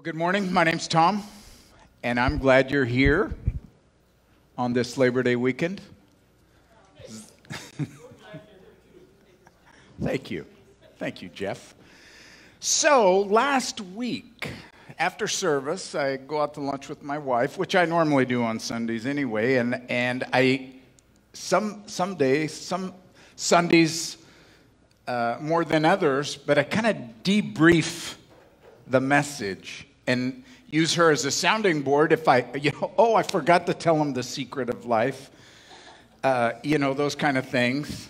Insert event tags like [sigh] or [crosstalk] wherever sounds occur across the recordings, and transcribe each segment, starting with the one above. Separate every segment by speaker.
Speaker 1: Well, good morning. My name's Tom, and I'm glad you're here on this Labor Day weekend. [laughs] Thank you. Thank you, Jeff. So, last week, after service, I go out to lunch with my wife, which I normally do on Sundays anyway, and, and I, some, some days, some Sundays uh, more than others, but I kind of debrief the message and use her as a sounding board if I, [laughs] you know, oh, I forgot to tell him the secret of life, uh, you know, those kind of things.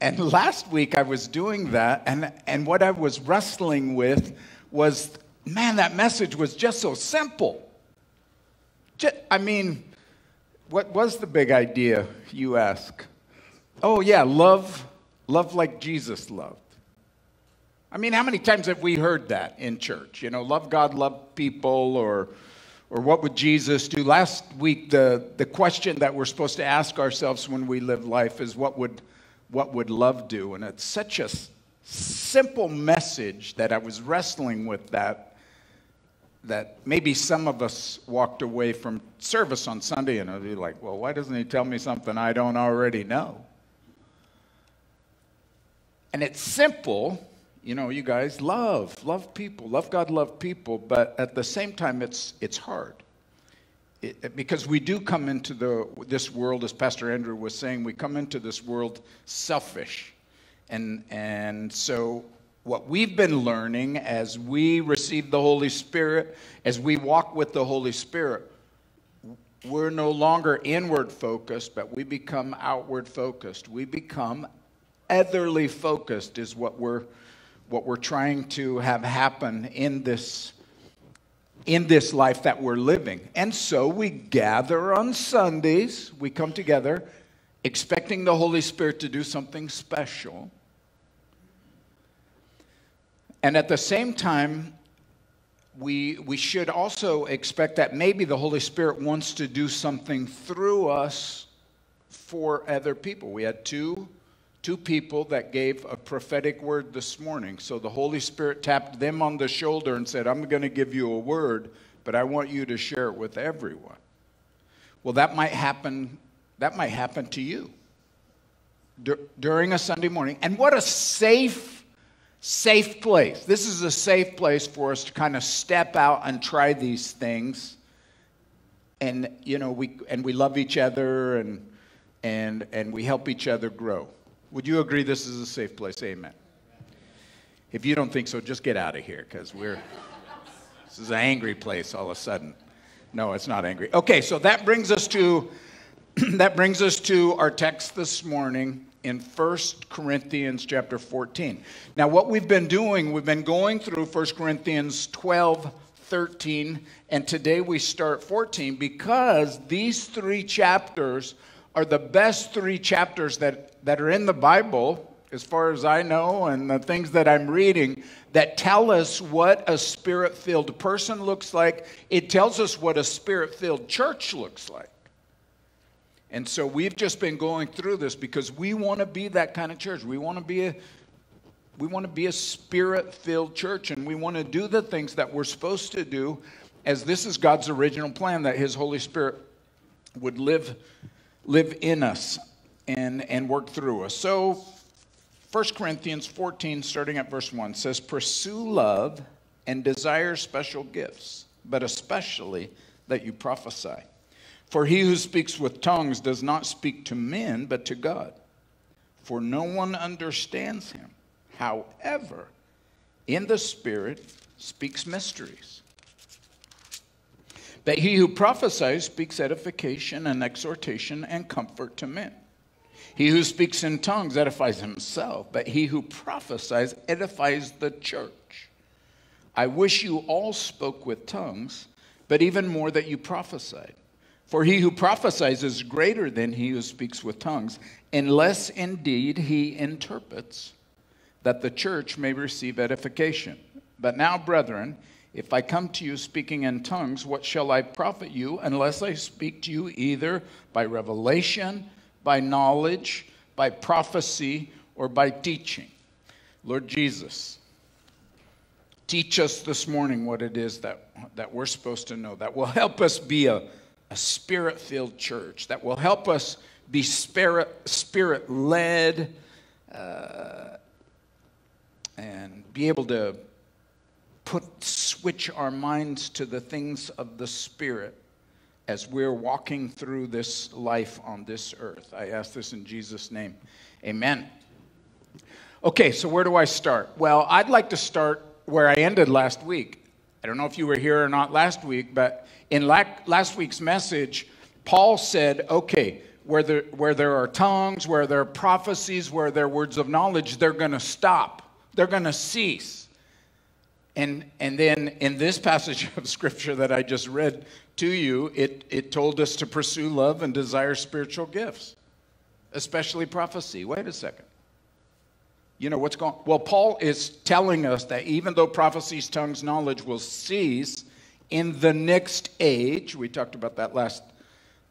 Speaker 1: And last week I was doing that, and, and what I was wrestling with was man, that message was just so simple. Just, I mean, what was the big idea, you ask? Oh, yeah, love, love like Jesus loved. I mean, how many times have we heard that in church? You know, love God, love people, or, or what would Jesus do? Last week, the, the question that we're supposed to ask ourselves when we live life is what would, what would love do? And it's such a simple message that I was wrestling with that, that maybe some of us walked away from service on Sunday and I'd be like, well, why doesn't he tell me something I don't already know? And it's simple you know, you guys love, love people, love God, love people, but at the same time, it's, it's hard. It, because we do come into the, this world, as Pastor Andrew was saying, we come into this world selfish. And, and so, what we've been learning as we receive the Holy Spirit, as we walk with the Holy Spirit, we're no longer inward focused, but we become outward focused. We become otherly focused, is what we're what we're trying to have happen in this in this life that we're living. And so we gather on Sundays, we come together expecting the Holy Spirit to do something special. And at the same time, we, we should also expect that maybe the Holy Spirit wants to do something through us for other people. We had two two people that gave a prophetic word this morning. So the Holy Spirit tapped them on the shoulder and said, I'm going to give you a word, but I want you to share it with everyone. Well, that might happen. That might happen to you during a Sunday morning. And what a safe, safe place. This is a safe place for us to kind of step out and try these things. And you know, we and we love each other and and and we help each other grow. Would you agree this is a safe place? Amen. If you don't think so, just get out of here because we're, this is an angry place all of a sudden. No, it's not angry. Okay, so that brings us to, [clears throat] that brings us to our text this morning in 1 Corinthians chapter 14. Now, what we've been doing, we've been going through 1 Corinthians 12, 13, and today we start 14 because these three chapters are the best three chapters that that are in the Bible, as far as I know, and the things that I'm reading that tell us what a spirit filled person looks like. It tells us what a spirit filled church looks like. And so we've just been going through this because we want to be that kind of church. We want to be a we want to be a spirit filled church and we want to do the things that we're supposed to do as this is God's original plan that his Holy Spirit would live live in us and, and work through us. So, 1 Corinthians 14, starting at verse 1, says, Pursue love and desire special gifts, but especially that you prophesy. For he who speaks with tongues does not speak to men, but to God. For no one understands him. However, in the Spirit speaks mysteries. But he who prophesies speaks edification and exhortation and comfort to men. He who speaks in tongues edifies himself, but he who prophesies edifies the church. I wish you all spoke with tongues, but even more that you prophesied. For he who prophesies is greater than he who speaks with tongues, unless indeed he interprets, that the church may receive edification. But now, brethren, if I come to you speaking in tongues, what shall I profit you unless I speak to you either by revelation? By knowledge, by prophecy, or by teaching. Lord Jesus, teach us this morning what it is that, that we're supposed to know, that will help us be a, a spirit filled church, that will help us be spirit spirit led uh, and be able to put switch our minds to the things of the spirit as we're walking through this life on this earth. I ask this in Jesus' name. Amen. Okay, so where do I start? Well, I'd like to start where I ended last week. I don't know if you were here or not last week, but in last week's message, Paul said, okay, where there, where there are tongues, where there are prophecies, where there are words of knowledge, they're going to stop. They're going to cease. And, and then in this passage [laughs] of scripture that I just read to you, it, it told us to pursue love and desire spiritual gifts, especially prophecy. Wait a second. You know what's going Well, Paul is telling us that even though prophecies, tongues, knowledge will cease in the next age, we talked about that last,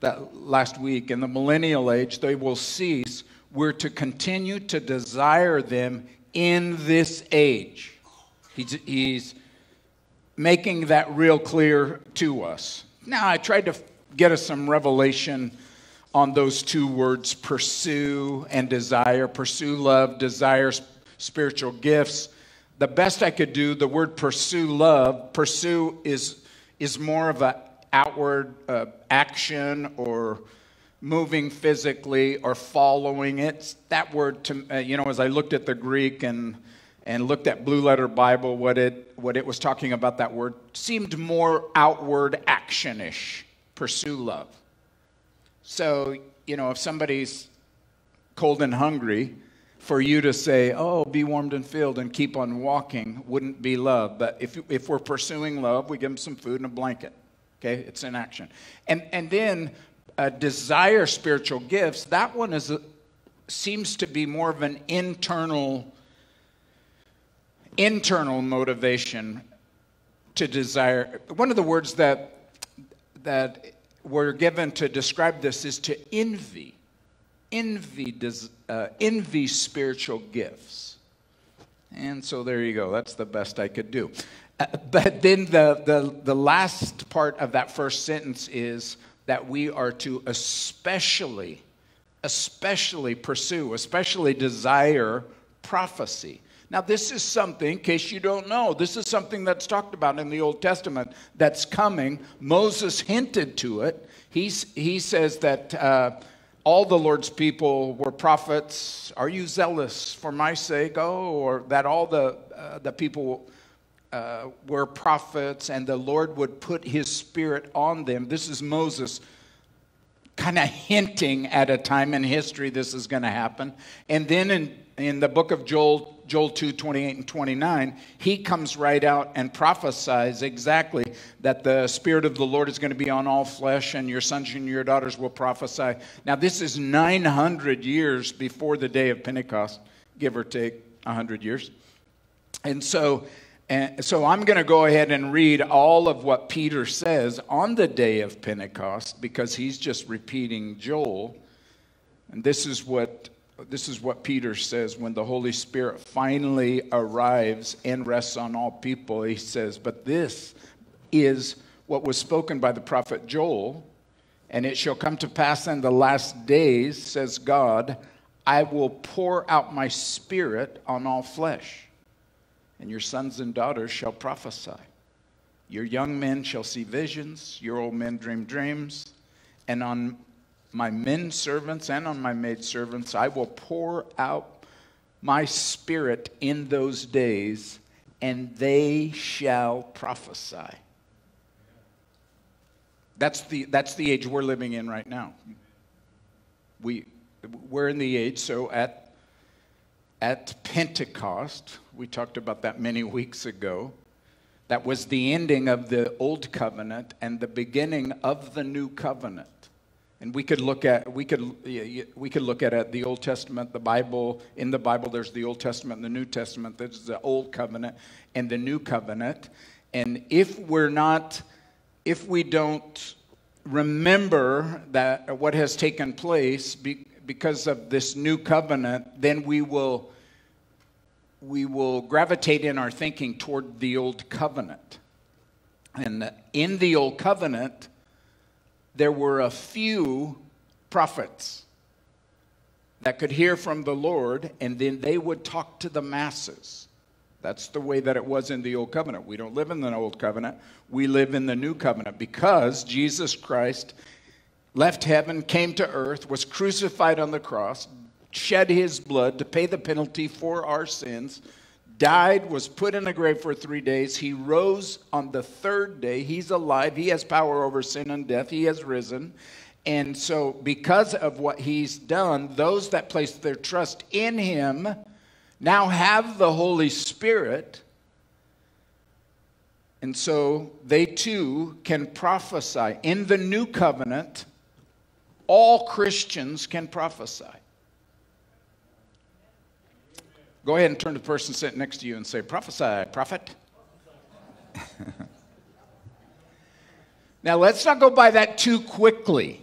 Speaker 1: that last week, in the millennial age, they will cease. We're to continue to desire them in this age. He's, he's making that real clear to us. Now, I tried to get us some revelation on those two words pursue and desire. Pursue love, desire spiritual gifts. The best I could do, the word pursue love, pursue is, is more of an outward uh, action or moving physically or following it. That word, to, uh, you know, as I looked at the Greek and and looked at Blue Letter Bible, what it, what it was talking about that word seemed more outward actionish. Pursue love. So, you know, if somebody's cold and hungry, for you to say, oh, be warmed and filled and keep on walking wouldn't be love. But if, if we're pursuing love, we give them some food and a blanket. Okay, it's in action. And, and then uh, desire spiritual gifts, that one is a, seems to be more of an internal internal motivation to desire. One of the words that, that were given to describe this is to envy. Envy, uh, envy spiritual gifts. And so there you go. That's the best I could do. Uh, but then the, the, the last part of that first sentence is that we are to especially, especially pursue, especially desire prophecy. Now, this is something, in case you don't know, this is something that's talked about in the Old Testament that's coming. Moses hinted to it. He's, he says that uh, all the Lord's people were prophets. Are you zealous for my sake? Oh, or that all the, uh, the people uh, were prophets and the Lord would put his spirit on them. This is Moses kind of hinting at a time in history this is going to happen. And then in, in the book of Joel, Joel 2 28 and 29, he comes right out and prophesies exactly that the Spirit of the Lord is going to be on all flesh, and your sons and your daughters will prophesy. Now, this is 900 years before the day of Pentecost, give or take 100 years. And so, and so I'm going to go ahead and read all of what Peter says on the day of Pentecost because he's just repeating Joel. And this is what this is what Peter says when the Holy Spirit finally arrives and rests on all people. He says, But this is what was spoken by the prophet Joel, and it shall come to pass in the last days, says God, I will pour out my spirit on all flesh, and your sons and daughters shall prophesy. Your young men shall see visions, your old men dream dreams, and on my men servants and on my maid servants. I will pour out my spirit in those days, and they shall prophesy. That's the, that's the age we're living in right now. We, we're in the age, so at, at Pentecost, we talked about that many [laughs] weeks ago. That was the ending of the old covenant and the beginning of the new covenant. And we could look at we could we could look at it, the Old Testament, the Bible. In the Bible, there's the Old Testament and the New Testament. There's the Old Covenant and the New Covenant. And if we're not, if we don't remember that what has taken place because of this new covenant, then we will we will gravitate in our thinking toward the old covenant. And in the old covenant, there were a few prophets that could hear from the Lord, and then they would talk to the masses. That's the way that it was in the Old Covenant. We don't live in the Old Covenant, we live in the New Covenant because Jesus Christ left heaven, came to earth, was crucified on the cross, shed his blood to pay the penalty for our sins, died, was put in a grave for three days. He rose on the third day. He's alive. He has power over sin and death. He has risen. And so, because of what he's done, those that place their trust in him now have the Holy Spirit. And so they too can prophesy. In the new covenant, all Christians can prophesy. Go ahead and turn to the person sitting next to you and say, Prophesy, prophet. [laughs] now, let's not go by that too quickly.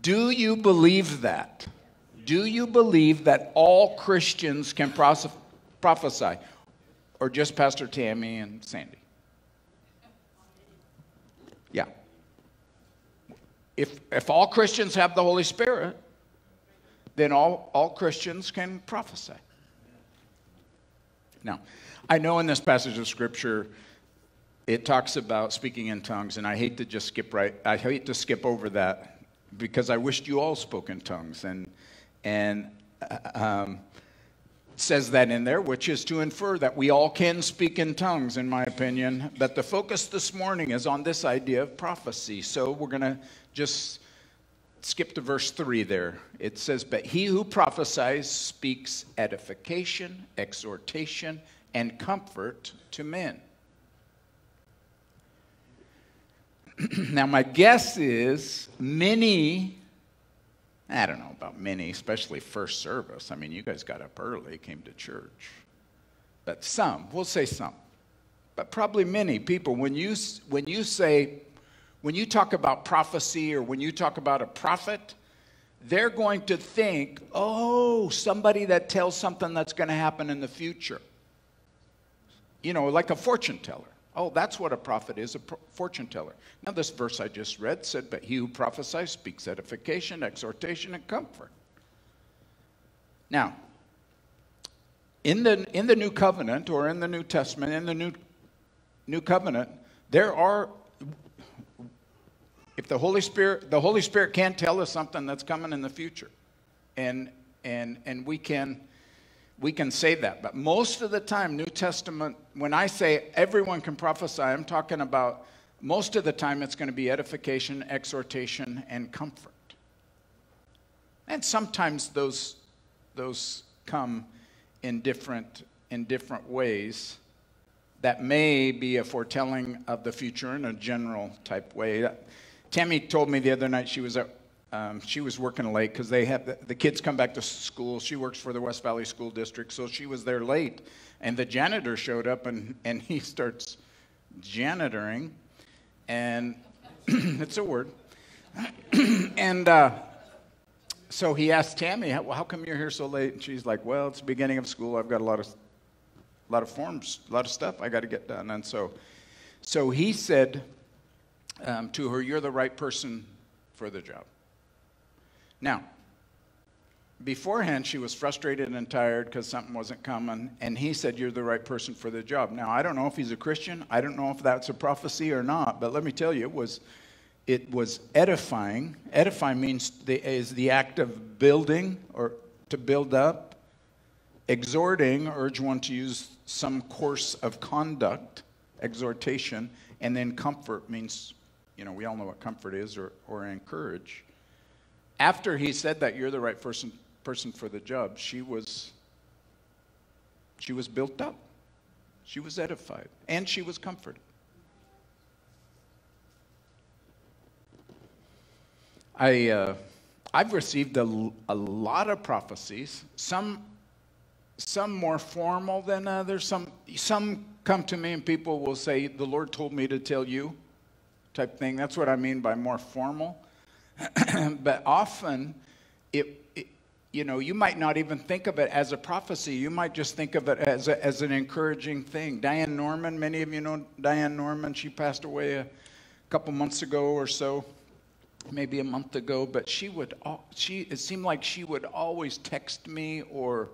Speaker 1: Do you believe that? Do you believe that all Christians can prophesy? Or just Pastor Tammy and Sandy? Yeah. If, if all Christians have the Holy Spirit, then all, all Christians can prophesy. Now, I know in this passage of Scripture, it talks about speaking in tongues, and I hate to just skip right, I hate to skip over that because I wished you all spoke in tongues. And, and uh, um, says that in there, which is to infer that we all can speak in tongues, in my opinion. But the focus this morning is on this idea of prophecy. So we're going to just skip to verse 3 there. It says, But he who prophesies speaks edification, exhortation, and comfort to men. [clears throat] now, my guess is many, I don't know about many, especially first service. I mean, you guys got up early, came to church. But some, we'll say some, but probably many people, when you, when you say when you talk about prophecy or when you talk about a prophet, they're going to think, oh, somebody that tells something that's going to happen in the future. You know, like a fortune teller. Oh, that's what a prophet is, a pro- fortune teller. Now, this verse I just read said, But he who prophesies speaks edification, exhortation, and comfort. Now, in the, in the New Covenant or in the New Testament, in the New, New Covenant, there are if the Holy Spirit, the Holy Spirit can't tell us something that's coming in the future. And, and, and we can, we can say that. But most of the time, New Testament, when I say everyone can prophesy, I'm talking about most of the time it's going to be edification, exhortation, and comfort. And sometimes those, those come in different, in different ways that may be a foretelling of the future in a general type way. Tammy told me the other night she was at, um, she was working late because they have the, the, kids come back to school. She works for the West Valley School District, so she was there late. And the janitor showed up and, and he [laughs] starts janitoring, and [clears throat] it's a word. [clears throat] and uh, so he asked Tammy, how, how come you're here so late? And she's like, Well, it's the beginning of school. I've got a lot of, a lot of forms, a lot of stuff I got to get done. And so, so he said, um, to her, You're the right person for the job. Now, beforehand, she was frustrated and tired because something wasn't coming, and he said, You're the right person for the job. Now, I don't know if he's a Christian. I don't know if that's a prophecy or not, but let me tell you, it was. It was edifying. Edify means the, is the act of building or to build up. Exhorting, urge one to use some course of conduct, exhortation. And then comfort means you know, we all know what comfort is or, or encourage. After he said that you're the right person, person for the job, she was, she was built up. She was edified. And she was comforted. I, uh, I've received a, a lot of prophecies, some, some more formal than others. Some, some come to me and people will say, The Lord told me to tell you type thing. That's what I mean by more formal. [clears throat] but often, it, it, you know, you might not even think of it as a prophecy. You might just think of it as, a, as an encouraging thing. Diane Norman, many of you know Diane Norman. She passed away a couple months ago or so, maybe a month ago. But she would, she it seemed like she would always text me or,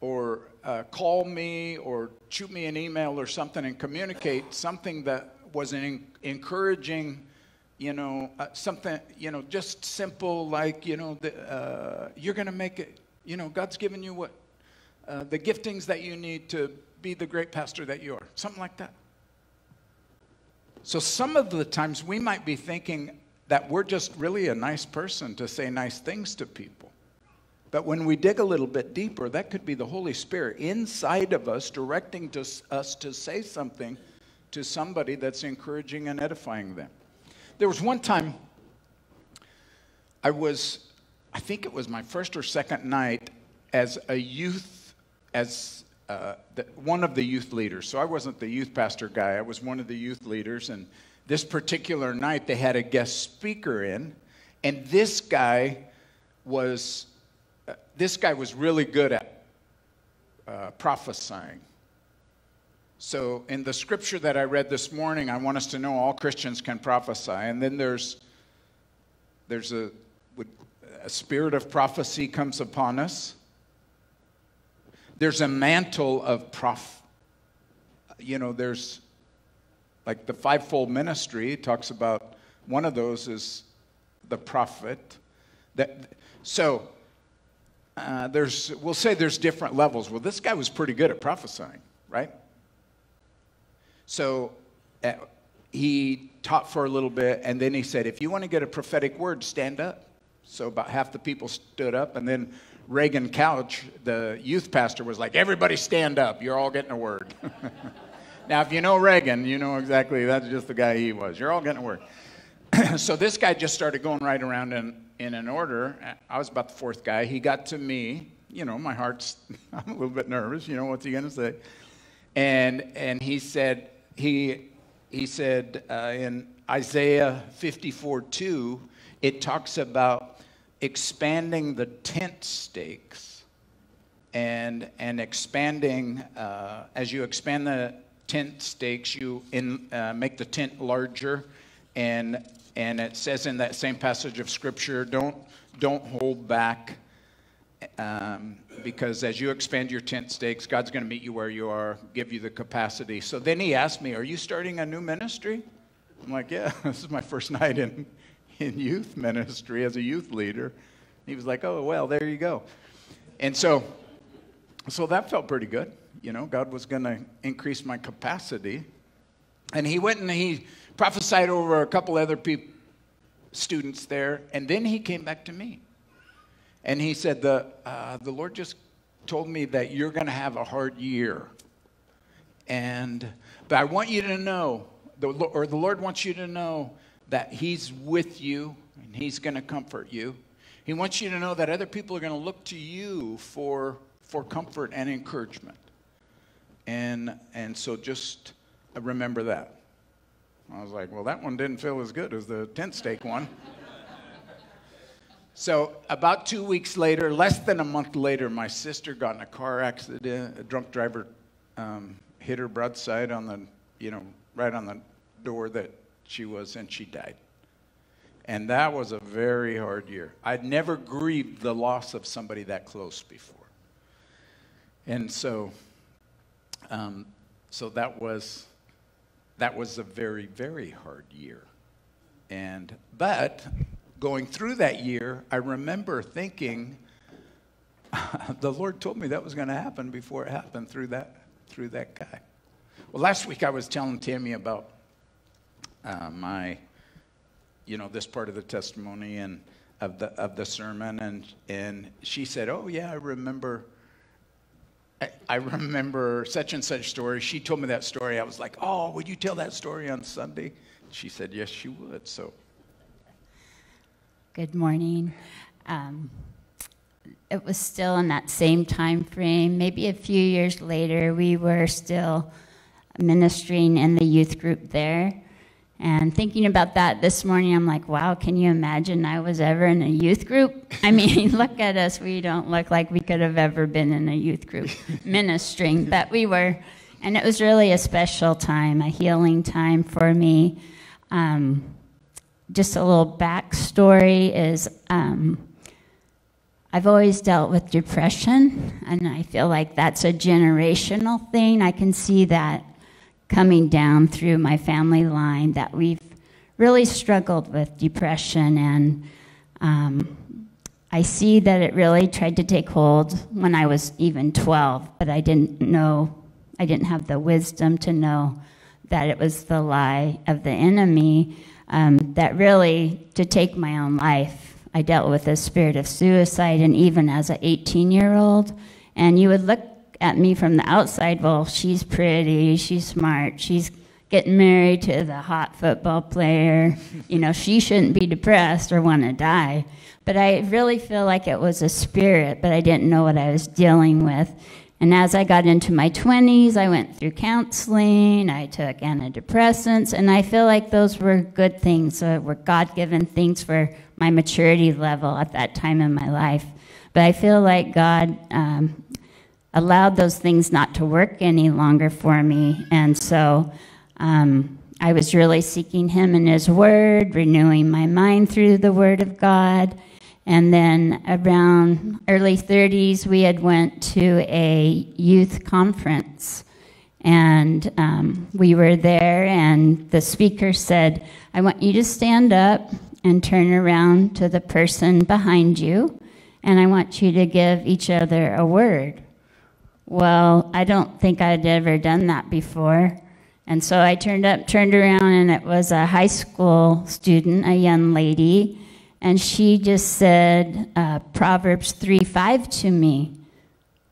Speaker 1: or uh, call me or shoot me an email or something and communicate something that was an encouraging you know, uh, something, you know, just simple like, you know, the, uh, you're going to make it, you know, God's given you what, uh, the giftings that you need to be the great pastor that you are. Something like that. So some of the times we might be thinking that we're just really a nice person to say nice things to people. But when we dig a little bit deeper, that could be the Holy Spirit inside of us directing to, us to say something to somebody that's encouraging and edifying them. There was one time I was, I think it was my first or second night as a youth, as uh, the, one of the youth leaders. So I wasn't the youth pastor guy, I was one of the youth leaders. And this particular night, they had a guest speaker in, and this guy was, uh, this guy was really good at uh, prophesying. So, in the scripture that I read this morning, I want us to know all Christians can prophesy. And then there's, there's a, a spirit of prophecy comes upon us. There's a mantle of prof. You know, there's like the fivefold ministry talks about one of those is the prophet. That so uh, there's we'll say there's different levels. Well, this guy was pretty good at prophesying, right? So uh, he taught for a little bit, and then he said, If you want to get a prophetic word, stand up. So about half the people stood up, and then Reagan Couch, the youth pastor, was like, Everybody stand up. You're all getting a word. [laughs] now, if you know Reagan, you know exactly that's just the guy he was. You're all getting a word. [clears throat] so this guy just started going right around in, in an order. I was about the fourth guy. He got to me. You know, my heart's, [laughs] I'm a little bit nervous. You know, what's he going to say? And, and he said, he, he said uh, in Isaiah 54 2, it talks about expanding the tent stakes and, and expanding, uh, as you expand the tent stakes, you in, uh, make the tent larger. And, and it says in that same passage of Scripture, don't, don't hold back um, because as you expand your tent stakes, God's going to meet you where you are, give you the capacity. So then he asked me, Are you starting a new ministry? I'm like, Yeah, [laughs] this is my first night in, in youth ministry as a youth leader. He was like, Oh, well, there you go. And so, so that felt pretty good. You know, God was going to increase my capacity. And he went and he prophesied over a couple other people, students there. And then he came back to me. And he said, The, uh, the Lord just told me that you're going to have a hard year. And, but I want you to know, the, or the Lord wants you to know that He's with you and He's going to comfort you. He wants you to know that other people are going to look to you for, for comfort and encouragement. And, and so just remember that. I was like, well, that one didn't feel as good as the tent stake one. [laughs] So, about two weeks later, less than a month later, my sister got in a car accident. A drunk driver um, hit her broadside on the, you know, right on the door that she was, and she died. And that was a very hard year. I'd never grieved the loss of somebody that close before. And so, um, so that was, that was a very, very hard year. And, but going through that year, I remember thinking, [laughs] the Lord told me that was going to happen before it happened through that, through that guy. Well, last week I was telling Tammy about uh, my, you know, this part of the testimony and of the of the sermon, and and she said, "Oh yeah, I remember." I, I remember such and such story. She told me that story. I was like, "Oh, would you tell that story on Sunday?" She said, "Yes, she would." So
Speaker 2: Good morning. Um, it was still in that same time frame. Maybe a few years later, we were still ministering in the youth group there. And thinking about that this morning, I'm like, wow, can you imagine I was ever in a youth group? [laughs] I mean, [laughs] look at us. We don't look like we could have ever been in a youth group [laughs] ministering, but we were. And it was really a special time, a healing time for me. Um, just a little backstory is um, I've always dealt with depression, and I feel like that's a generational thing. I can see that coming down through my family line that we've really struggled with depression and um, I see that it really tried to take hold when I was even 12, but I didn't know, I didn't have the wisdom to know that it was the lie of the enemy um, that really to take my own life. I dealt with a spirit of suicide, and even as an 18 year old, and you would look at me from the outside, well, she's pretty, she's smart, she's getting married to the hot football player. You know, she shouldn't be depressed or want to die. But I really feel like it was a spirit, but I didn't know what I was dealing with. And as I got into my 20s, I went through counseling, I took antidepressants, and I feel like those were good things, uh, were God given things for my maturity level at that time in my life. But I feel like God um, allowed those things not to work any longer for me. And so um, I was really seeking Him in His Word, renewing my mind through the Word of God. And then around early 30s, we had went to a youth conference. And um, we were there, and the speaker said, I want you to stand up and turn around to the person behind you, and I want you to give each other a word. Well, I don't think I'd ever done that before. And so I turned up, turned around, and it was a high school student, a young lady, and she just said uh, Proverbs 3 5 to me.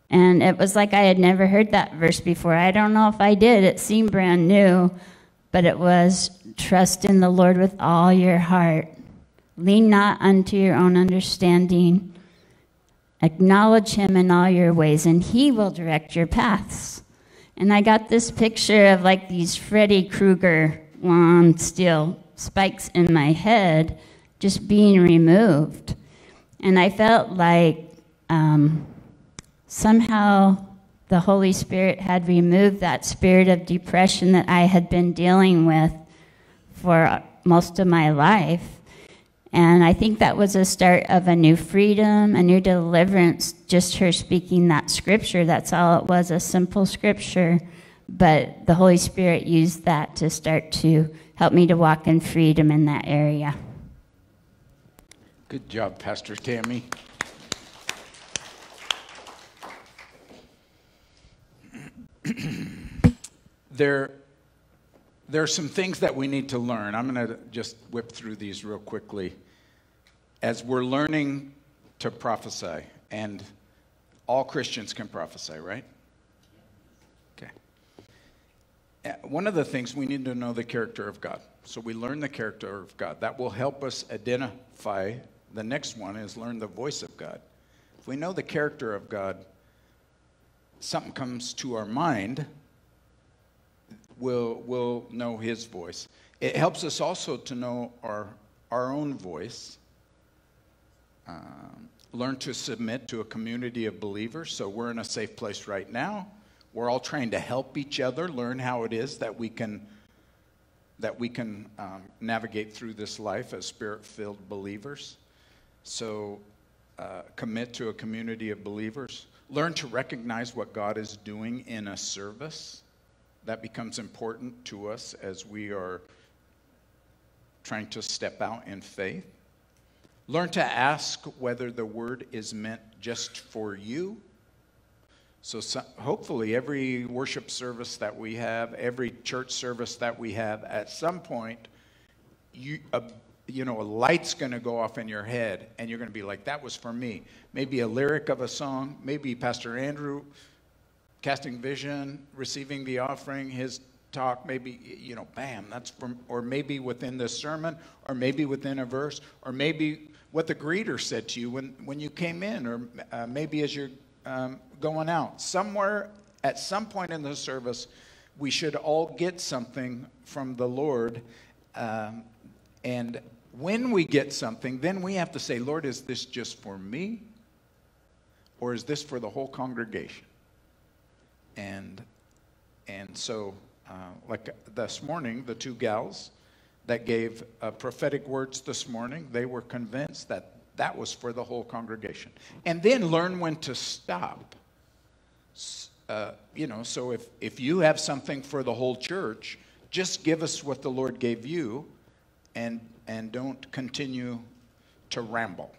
Speaker 2: And it was like I had never heard that verse before. I don't know if I did, it seemed brand new, but it was trust in the Lord with all your heart, lean not unto your own understanding Acknowledge him in all your ways, and he will direct your paths. And I got this picture of like these Freddy Krueger long steel spikes in my head just being removed. And I felt like um, somehow the Holy Spirit had removed that spirit of depression that I had been dealing with for most of my life. And I think that was a start of a new freedom, a new deliverance, just her speaking that scripture. That's all it was a simple scripture. But the Holy Spirit used that to start to help me to walk in freedom in that area.
Speaker 1: Good job, Pastor Tammy. [clears throat] there, there are some things that we need to learn. I'm going to just whip through these real quickly as we're learning to prophesy, and all Christians can prophesy, right? Okay. Uh, one of the things we need to know the character of God. So we learn the character of God. That will help us identify. The next one is learn the voice of God. If we know the character of God, something comes to our mind, we'll, we'll know his voice. It helps us also to know our, our own voice um, learn to submit to a community of believers. So we're in a safe place right now. We're all trying to help each other learn how it is that we can that we can um, navigate through this life as spirit-filled believers. So uh, commit to a community of believers. Learn to recognize what God is doing in a service. That becomes important to us as we are trying to step out in faith. Learn to ask whether the word is meant just for you. So, so, hopefully, every worship service that we have, every church service that we have, at some point, you, you know, a light's going to go off in your head, and you're going to be like, that was for me. Maybe a lyric of a song, maybe Pastor Andrew casting vision, receiving the offering, his talk, maybe, you know, bam, that's from, or maybe within this sermon, or maybe within a verse, or maybe what the greeter said to you when, when you came in, or uh, maybe as you're um, going out. Somewhere, at some point in the service, we should all get something from the Lord. um, and when we get something, then we have to say, Lord, is this just for me? Or is this for the whole congregation? And, and so, uh, like this morning, the two gals that gave uh, prophetic words this morning, they were convinced that that was for the whole congregation. And then learn when to stop. Uh, you know, so if, if you have something for the whole church, just give us what the Lord gave you and, and don't continue to ramble.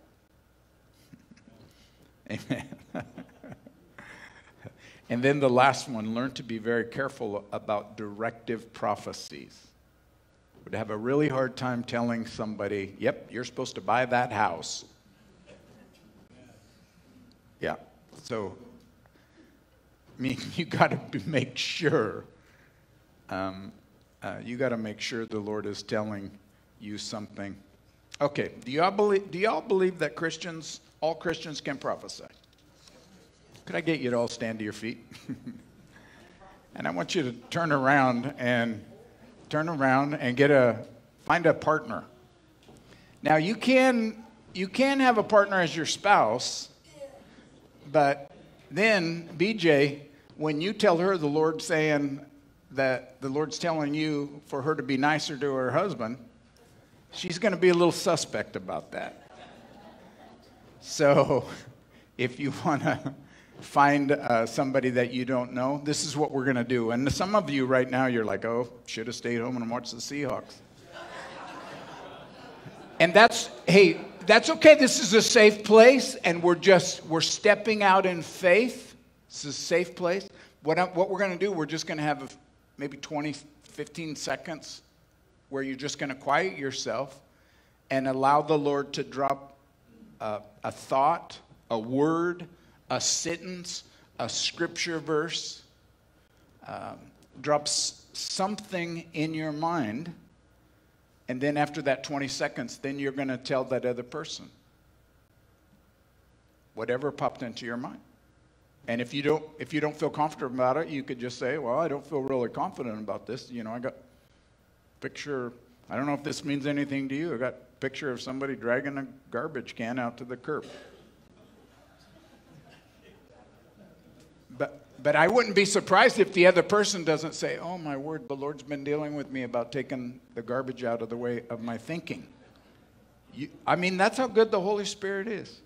Speaker 1: [laughs] Amen. [laughs] and then the last one learn to be very careful about directive prophecies. Would have a really hard time telling somebody, yep, you're supposed to buy that house. Yeah. So, I mean, [laughs] you got to make sure. Um, uh, you got to make sure the Lord is telling you something. Okay. Do y'all believe? Do y'all believe that Christians, all Christians, can prophesy? Could I get you to all stand to your feet? [laughs] and I want you to turn around and turn around and get a find a partner. Now you can you can have a partner as your spouse, but then BJ, when you tell her the Lord's saying that the Lord's telling you for her to be nicer to her husband, she's going to be a little suspect about that. So, [laughs] if you want to find uh, somebody that you don't know, this is what we're going to do. And some of you right now, you're like, oh, should have stayed home and watched the Seahawks. and that's, hey, that's okay. This is a safe place, and we're just, we're stepping out in faith. This is a safe place. What, I, what we're going to do, we're just going to have a, maybe 20, 15 seconds where you're just going to quiet yourself and allow the Lord to drop a, a thought, a word, a sentence, a scripture verse, um, drops something in your mind, and then after that 20 seconds, then you're going to tell that other person whatever popped into your mind. And if you don't if you don't feel comfortable about it, you could just say, "Well, I don't feel really confident about this. You know, I got picture. I don't know if this means anything to you. I got a picture of somebody dragging a garbage can out to the curb." But, but I wouldn't be surprised if the other person doesn't say, Oh, my word, the Lord's been dealing with me about taking the garbage out of the way of my thinking. You, I mean, that's how good the Holy Spirit is.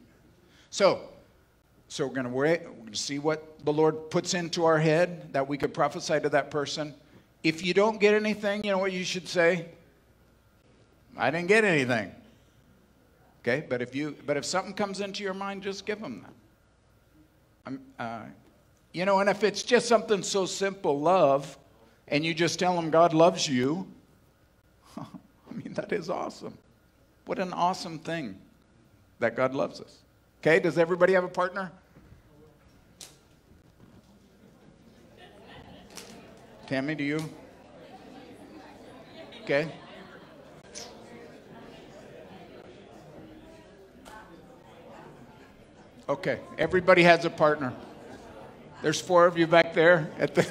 Speaker 1: So, so we're going to wait, we're going to see what the Lord puts into our head that we could prophesy to that person. If you don't get anything, you know what you should say? I didn't get anything. Okay, but if you, but if something comes into your mind, just give them that. Uh, you know, and if it's just something so simple, love, and you just tell them God loves you, [laughs] I mean, that is awesome. What an awesome thing that God loves us. Okay, does everybody have a partner? Tammy, do you? Okay. Okay, everybody has a partner. There's four of you back there at the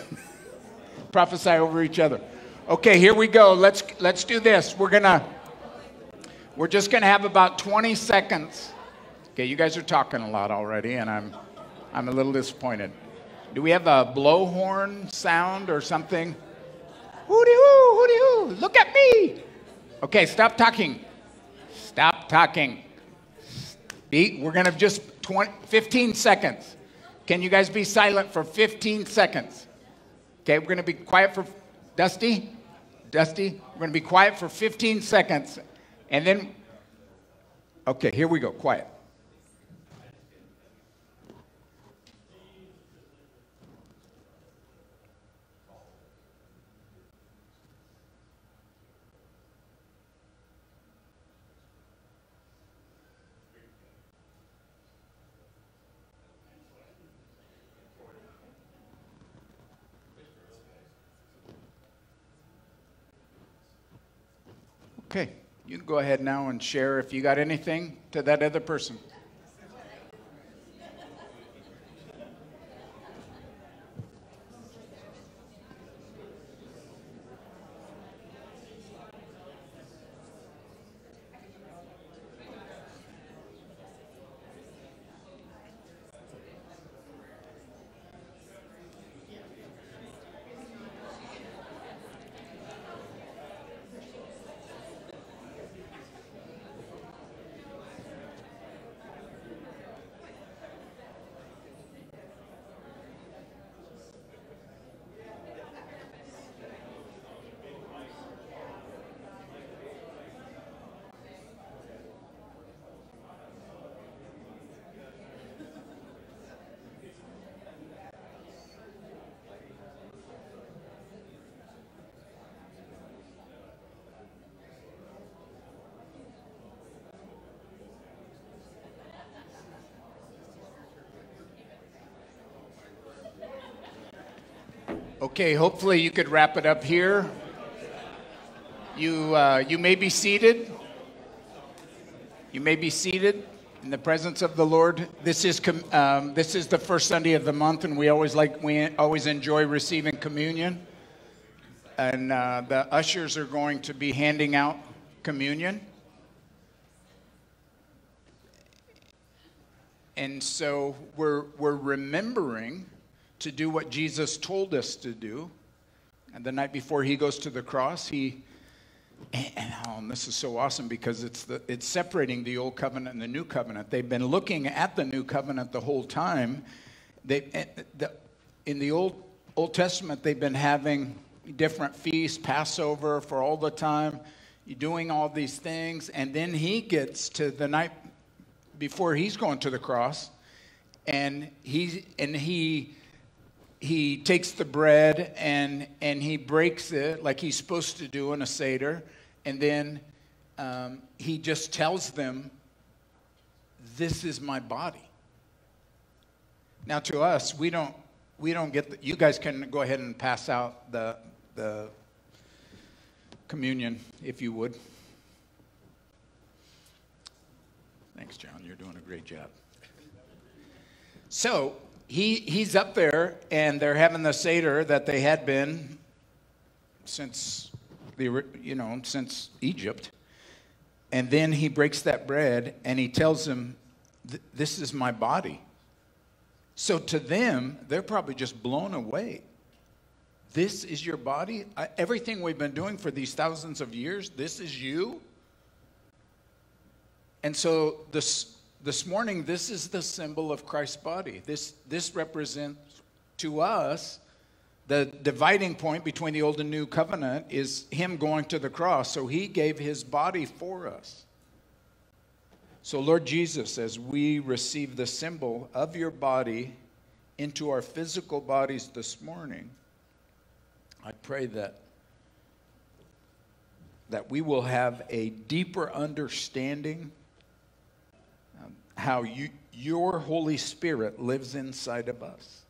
Speaker 1: [laughs] prophesy over each other. Okay, here we go. Let's let's do this. We're gonna we're just gonna have about 20 seconds. Okay, you guys are talking a lot already, and I'm I'm a little disappointed. Do we have a blowhorn sound or something? Hooty hoo, hooty hoo, look at me. Okay, stop talking. Stop talking. We're gonna just 20, 15 seconds. Can you guys be silent for 15 seconds? Okay, we're going to be quiet for Dusty. Dusty, we're going to be quiet for 15 seconds. And then, okay, here we go. Quiet. Okay, you can go ahead now and share if you got anything to that other person. Okay, hopefully you could wrap it up here. You, uh, you may be seated. You may be seated in the presence of the Lord. This is, um, this is the first Sunday of the month, and we always like we always enjoy receiving communion. And uh, the ushers are going to be handing out communion. And so we're, we're remembering to do what Jesus told us to do. And the night before he goes to the cross, he and, and oh, this is so awesome because it's the, it's separating the old covenant and the new covenant. They've been looking at the new covenant the whole time. They eh, the, in the old Old Testament they've been having different feasts, Passover for all the time, doing all these things, and then he gets to the night before he's going to the cross, and he and he he takes the bread and and he breaks it like he's supposed to do in a seder, and then um, he just tells them, "This is my body." Now, to us, we don't we don't get. The, you guys can go ahead and pass out the the communion if you would. Thanks, John. You're doing a great job. So he, he's up there, and they're having the Seder that they had been since the, you know, since Egypt. And then he breaks that bread and he tells them, This is my body. So to them, they're probably just blown away. This is your body? Everything we've been doing for these thousands of years, this is you? And so this, this morning, this is the symbol of Christ's body. This, this represents to us the dividing point between the old and new covenant is him going to the cross. So he gave his body for us. So, Lord Jesus, as we receive the symbol of your body into our physical bodies this morning, I pray that, that we will have a deeper understanding how you, your Holy Spirit lives inside of us.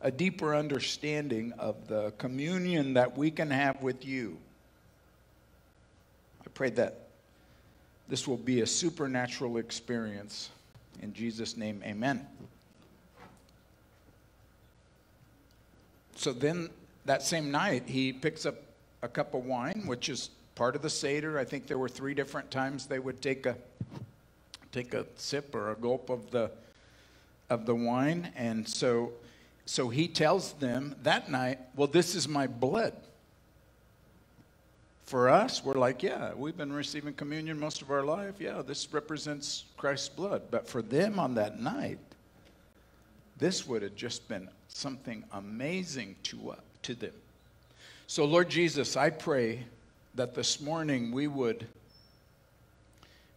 Speaker 1: A deeper understanding of the communion that we can have with you. I pray that this will be a supernatural experience. In Jesus' name, amen. So then that same night, he picks up a cup of wine, which is part of the Seder. I think there were three different times they would take a take a sip or a gulp of the of the wine. And so so he tells them that night well this is my blood. For us we're like yeah we've been receiving communion most of our life. Yeah this represents christ's blood. But for them on that night this would have just been something amazing to, uh, to them. So lord jesus i pray that this morning we would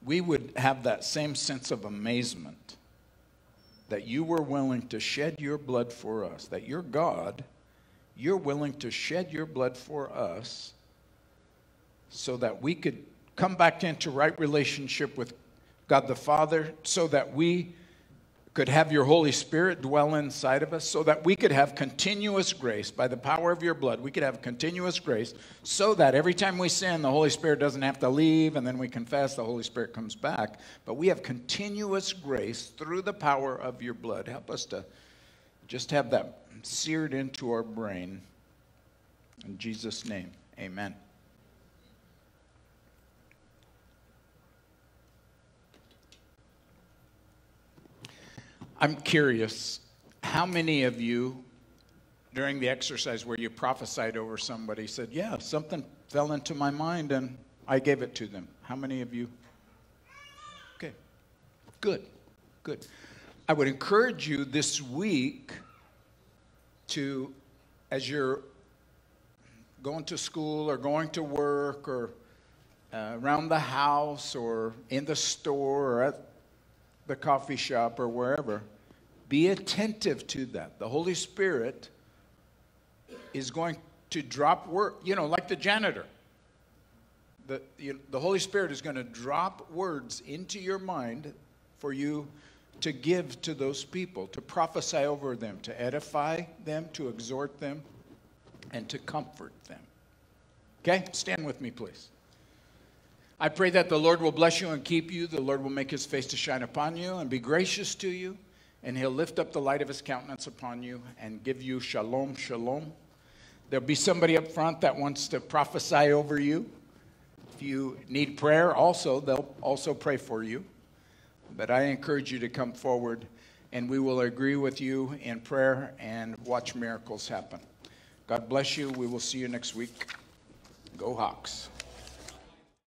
Speaker 1: we would have that same sense of amazement that you were willing to shed your blood for us, that you're God, you're willing to shed your blood for us so that we could come back into right relationship with God the Father, so that we could have your Holy Spirit dwell inside of us so that we could have continuous grace by the power of your blood. We could have continuous grace so that every time we sin, the Holy Spirit doesn't have to leave and then we confess, the Holy Spirit comes back. But we have continuous grace through the power of your blood. Help us to just have that seared into our brain. In Jesus' name, amen. I'm curious, how many of you during the exercise where you prophesied over somebody said, Yeah, something fell into my mind and I gave it to them? How many of you? Okay, good, good. I would encourage you this week to, as you're going to school or going to work or uh, around the house or in the store or at the coffee shop or wherever, be attentive to that. The Holy Spirit is going to drop work, you know, like the janitor. The, you, the Holy Spirit is going to drop words into your mind for you to give to those people, to prophesy over them, to edify them, to exhort them. and to comfort them. Okay? Stand with me, please. I pray that the Lord will bless you and keep you. The Lord will make his face to shine upon you and be gracious to you. And he'll lift up the light of his countenance upon you and give you shalom, shalom. There'll be somebody up front that wants to prophesy over you. If you need prayer, also, they'll also pray for you. But I encourage you to come forward and we will agree with you in prayer and watch miracles happen. God bless you. We will see you next week. Go Hawks.